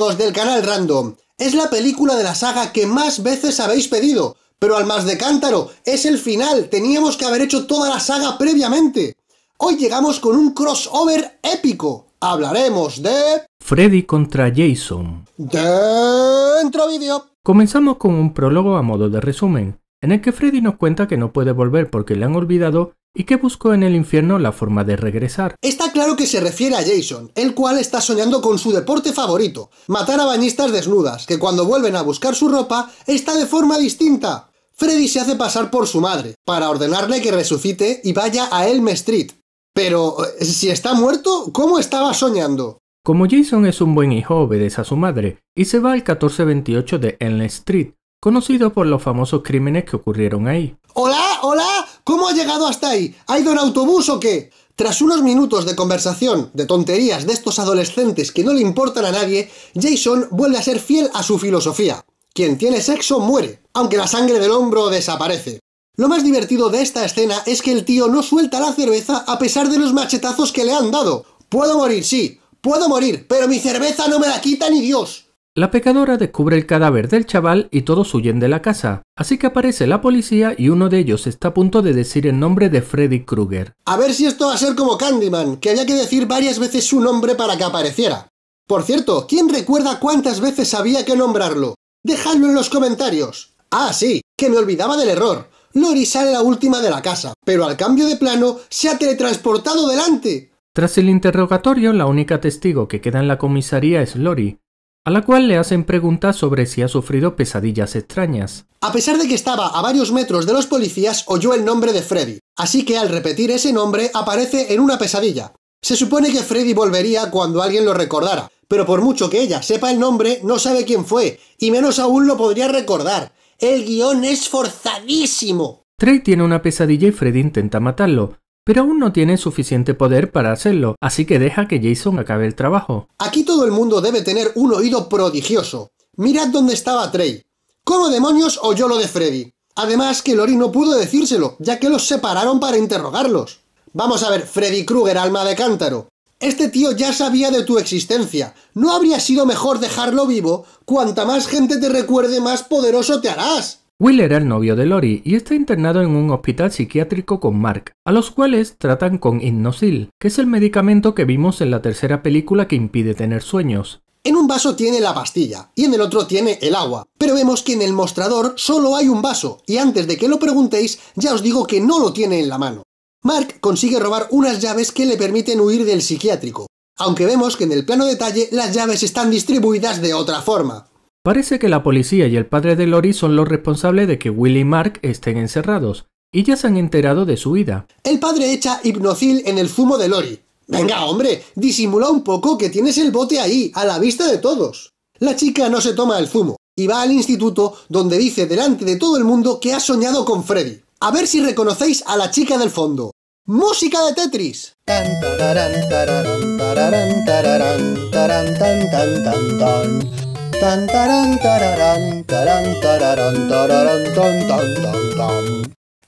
Amigos del canal Random. Es la película de la saga que más veces habéis pedido, pero al más de cántaro, es el final, teníamos que haber hecho toda la saga previamente. Hoy llegamos con un crossover épico. Hablaremos de... Freddy contra Jason. Dentro vídeo. Comenzamos con un prólogo a modo de resumen, en el que Freddy nos cuenta que no puede volver porque le han olvidado y que buscó en el infierno la forma de regresar. Está claro que se refiere a Jason, el cual está soñando con su deporte favorito, matar a bañistas desnudas, que cuando vuelven a buscar su ropa está de forma distinta. Freddy se hace pasar por su madre, para ordenarle que resucite y vaya a Elm Street. Pero, eh, si está muerto, ¿cómo estaba soñando? Como Jason es un buen hijo, obedece a su madre y se va al 1428 de Elm Street, conocido por los famosos crímenes que ocurrieron ahí. ¡Hola! ¡Hola! ¿Cómo ha llegado hasta ahí? ¿Ha ido en autobús o qué? Tras unos minutos de conversación, de tonterías de estos adolescentes que no le importan a nadie, Jason vuelve a ser fiel a su filosofía. Quien tiene sexo muere, aunque la sangre del hombro desaparece. Lo más divertido de esta escena es que el tío no suelta la cerveza a pesar de los machetazos que le han dado. Puedo morir, sí, puedo morir, pero mi cerveza no me la quita ni Dios. La pecadora descubre el cadáver del chaval y todos huyen de la casa, así que aparece la policía y uno de ellos está a punto de decir el nombre de Freddy Krueger. A ver si esto va a ser como Candyman, que había que decir varias veces su nombre para que apareciera. Por cierto, ¿quién recuerda cuántas veces había que nombrarlo? Dejadlo en los comentarios. Ah, sí, que me olvidaba del error. Lori sale la última de la casa, pero al cambio de plano se ha teletransportado delante. Tras el interrogatorio, la única testigo que queda en la comisaría es Lori, a la cual le hacen preguntas sobre si ha sufrido pesadillas extrañas. A pesar de que estaba a varios metros de los policías, oyó el nombre de Freddy, así que al repetir ese nombre aparece en una pesadilla. Se supone que Freddy volvería cuando alguien lo recordara, pero por mucho que ella sepa el nombre, no sabe quién fue, y menos aún lo podría recordar. El guion es forzadísimo. Trey tiene una pesadilla y Freddy intenta matarlo, pero aún no tiene suficiente poder para hacerlo, así que deja que Jason acabe el trabajo. Aquí todo el mundo debe tener un oído prodigioso. Mirad dónde estaba Trey. ¿Cómo demonios oyó lo de Freddy? Además que Lori no pudo decírselo, ya que los separaron para interrogarlos. Vamos a ver, Freddy Krueger, alma de cántaro. Este tío ya sabía de tu existencia. ¿No habría sido mejor dejarlo vivo? Cuanta más gente te recuerde, más poderoso te harás. Will era el novio de Lori y está internado en un hospital psiquiátrico con Mark, a los cuales tratan con Hipnosil, que es el medicamento que vimos en la tercera película que impide tener sueños. En un vaso tiene la pastilla y en el otro tiene el agua, pero vemos que en el mostrador solo hay un vaso y antes de que lo preguntéis ya os digo que no lo tiene en la mano. Mark consigue robar unas llaves que le permiten huir del psiquiátrico, aunque vemos que en el plano detalle las llaves están distribuidas de otra forma. Parece que la policía y el padre de Lori son los responsables de que Will y Mark estén encerrados, y ya se han enterado de su vida. El padre echa hipnocil en el zumo de Lori. Venga, hombre, disimula un poco que tienes el bote ahí, a la vista de todos. La chica no se toma el zumo, y va al instituto donde dice delante de todo el mundo que ha soñado con Freddy. A ver si reconocéis a la chica del fondo. ¡Música de Tetris!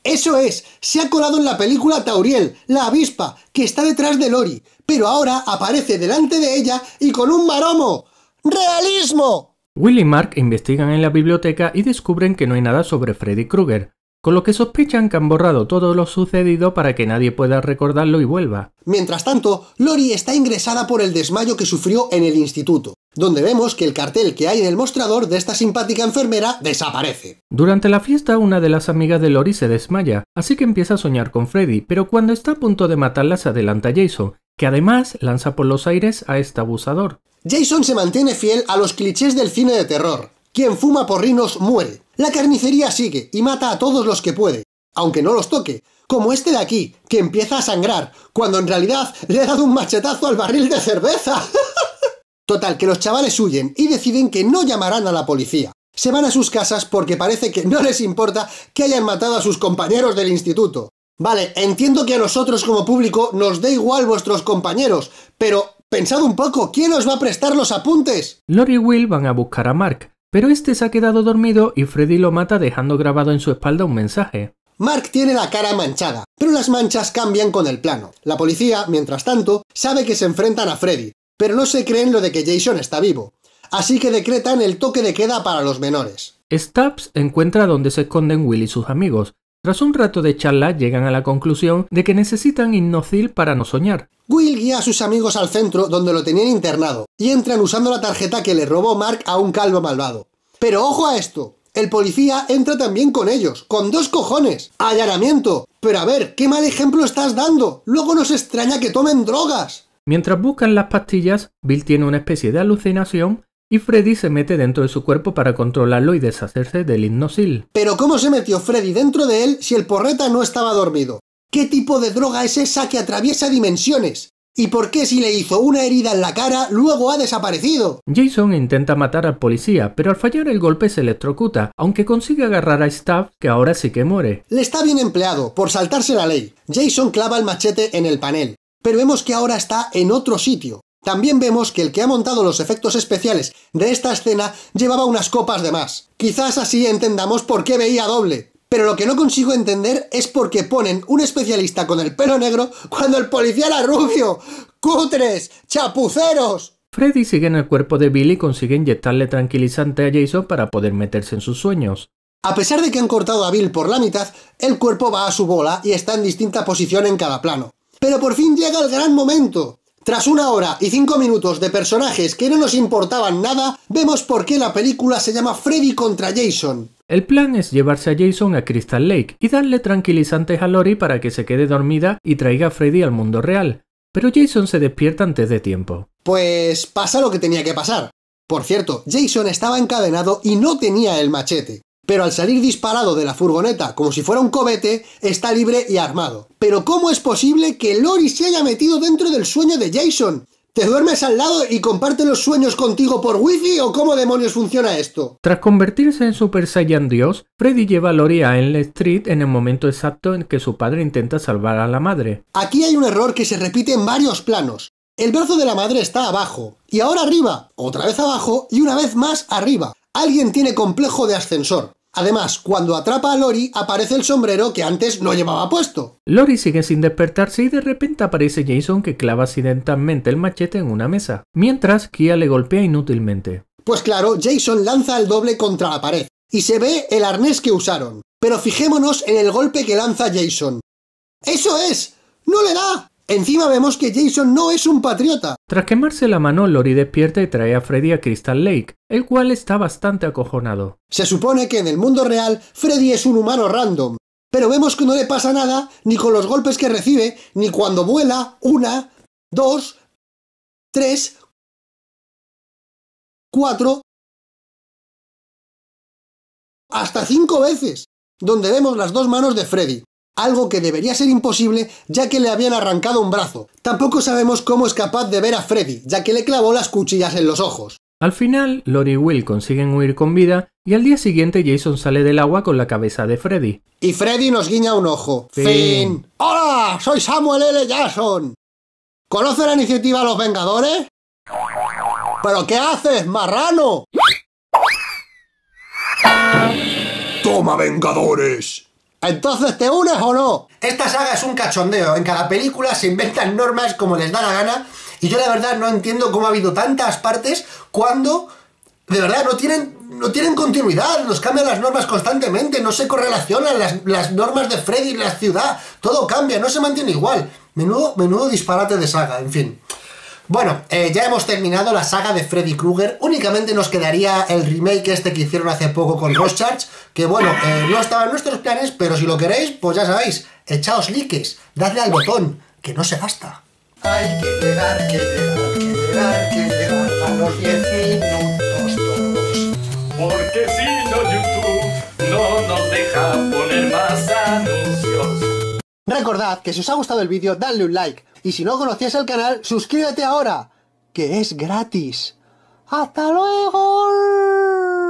Eso es, se ha colado en la película Tauriel, la avispa, que está detrás de Lori, pero ahora aparece delante de ella y con un maromo. ¡Realismo! Will y Mark investigan en la biblioteca y descubren que no hay nada sobre Freddy Krueger, con lo que sospechan que han borrado todo lo sucedido para que nadie pueda recordarlo y vuelva. Mientras tanto, Lori está ingresada por el desmayo que sufrió en el instituto, donde vemos que el cartel que hay en el mostrador de esta simpática enfermera desaparece. Durante la fiesta, una de las amigas de Lori se desmaya, así que empieza a soñar con Freddy, pero cuando está a punto de matarla se adelanta Jason, que además lanza por los aires a este abusador. Jason se mantiene fiel a los clichés del cine de terror. Quien fuma porrinos muere. La carnicería sigue y mata a todos los que puede, aunque no los toque, como este de aquí, que empieza a sangrar, cuando en realidad le ha dado un machetazo al barril de cerveza. Total, que los chavales huyen y deciden que no llamarán a la policía. Se van a sus casas porque parece que no les importa que hayan matado a sus compañeros del instituto. Vale, entiendo que a nosotros como público nos dé igual vuestros compañeros, pero pensad un poco, ¿quién os va a prestar los apuntes? Lori y Will van a buscar a Mark, pero este se ha quedado dormido y Freddy lo mata dejando grabado en su espalda un mensaje. Mark tiene la cara manchada, pero las manchas cambian con el plano. La policía, mientras tanto, sabe que se enfrentan a Freddy, pero no se creen lo de que Jason está vivo. así que decretan el toque de queda para los menores. Stubbs encuentra dónde se esconden Will y sus amigos. Tras un rato de charla llegan a la conclusión de que necesitan hipnocil para no soñar. Will guía a sus amigos al centro donde lo tenían internado y entran usando la tarjeta que le robó Mark a un calvo malvado. Pero ojo a esto, el policía entra también con ellos, con dos cojones. Allanamiento. Pero a ver, ¿qué mal ejemplo estás dando? Luego nos extraña que tomen drogas. Mientras buscan las pastillas, Bill tiene una especie de alucinación y Freddy se mete dentro de su cuerpo para controlarlo y deshacerse del hipnosil. Pero ¿cómo se metió Freddy dentro de él si el porreta no estaba dormido? ¿Qué tipo de droga es esa que atraviesa dimensiones? ¿Y por qué si le hizo una herida en la cara, luego ha desaparecido? Jason intenta matar al policía, pero al fallar el golpe se electrocuta, aunque consigue agarrar a Staff, que ahora sí que muere. Le está bien empleado, por saltarse la ley. Jason clava el machete en el panel, pero vemos que ahora está en otro sitio. También vemos que el que ha montado los efectos especiales de esta escena llevaba unas copas de más. Quizás así entendamos por qué veía doble. Pero lo que no consigo entender es por qué ponen un especialista con el pelo negro cuando el policía era rubio. ¡Cutres! ¡Chapuceros! Freddy sigue en el cuerpo de Billy y consigue inyectarle tranquilizante a Jason para poder meterse en sus sueños. A pesar de que han cortado a Bill por la mitad, el cuerpo va a su bola y está en distinta posición en cada plano. Pero por fin llega el gran momento. Tras una hora y cinco minutos de personajes que no nos importaban nada, vemos por qué la película se llama Freddy contra Jason. El plan es llevarse a Jason a Crystal Lake y darle tranquilizantes a Lori para que se quede dormida y traiga a Freddy al mundo real. Pero Jason se despierta antes de tiempo. Pues pasa lo que tenía que pasar. Por cierto, Jason estaba encadenado y no tenía el machete. Pero al salir disparado de la furgoneta como si fuera un cobete, está libre y armado. Pero ¿cómo es posible que Lori se haya metido dentro del sueño de Jason? ¿Te duermes al lado y comparte los sueños contigo por wifi o cómo demonios funciona esto? Tras convertirse en Super Saiyan Dios, Freddy lleva a Lori a Enel Street en el momento exacto en que su padre intenta salvar a la madre. Aquí hay un error que se repite en varios planos. El brazo de la madre está abajo, y ahora arriba, otra vez abajo y una vez más arriba. Alguien tiene complejo de ascensor. Además, cuando atrapa a Lori, aparece el sombrero que antes no llevaba puesto. Lori sigue sin despertarse y de repente aparece Jason que clava accidentalmente el machete en una mesa, mientras Kia le golpea inútilmente. Pues claro, Jason lanza el doble contra la pared, y se ve el arnés que usaron. Pero fijémonos en el golpe que lanza Jason. ¡Eso es! ¡No le da! Encima vemos que Jason no es un patriota. Tras quemarse la mano, Lori despierta y trae a Freddy a Crystal Lake, el cual está bastante acojonado. Se supone que en el mundo real Freddy es un humano random, pero vemos que no le pasa nada ni con los golpes que recibe, ni cuando vuela una, dos, tres, cuatro, hasta cinco veces, donde vemos las dos manos de Freddy algo que debería ser imposible ya que le habían arrancado un brazo. Tampoco sabemos cómo es capaz de ver a Freddy, ya que le clavó las cuchillas en los ojos. Al final, Lori y Will consiguen huir con vida y al día siguiente Jason sale del agua con la cabeza de Freddy. Y Freddy nos guiña un ojo. Fin. ¡Hola! Soy Samuel L. Jackson. ¿Conoce la iniciativa Los Vengadores? ¿Pero qué haces, marrano? ¡Toma, Vengadores! Entonces, ¿te unes o no? Esta saga es un cachondeo. En cada película se inventan normas como les da la gana. Y yo la verdad no entiendo cómo ha habido tantas partes cuando de verdad no tienen, no tienen continuidad. Nos cambian las normas constantemente. No se correlacionan las, las normas de Freddy y la ciudad. Todo cambia, no se mantiene igual. Menudo, menudo disparate de saga, en fin. Bueno, eh, ya hemos terminado la saga de Freddy Krueger. Únicamente nos quedaría el remake este que hicieron hace poco con Rorschach. Que bueno, eh, no estaba en nuestros planes, pero si lo queréis, pues ya sabéis. Echaos likes, dadle al botón, que no se gasta. Hay que llegar, que llegar, que llegar, que llegar a los 10 minutos todos. Porque si no YouTube no nos deja poner más anuncios. Recordad que si os ha gustado el vídeo, dadle un like. Y si no conocías el canal, suscríbete ahora, que es gratis. ¡Hasta luego!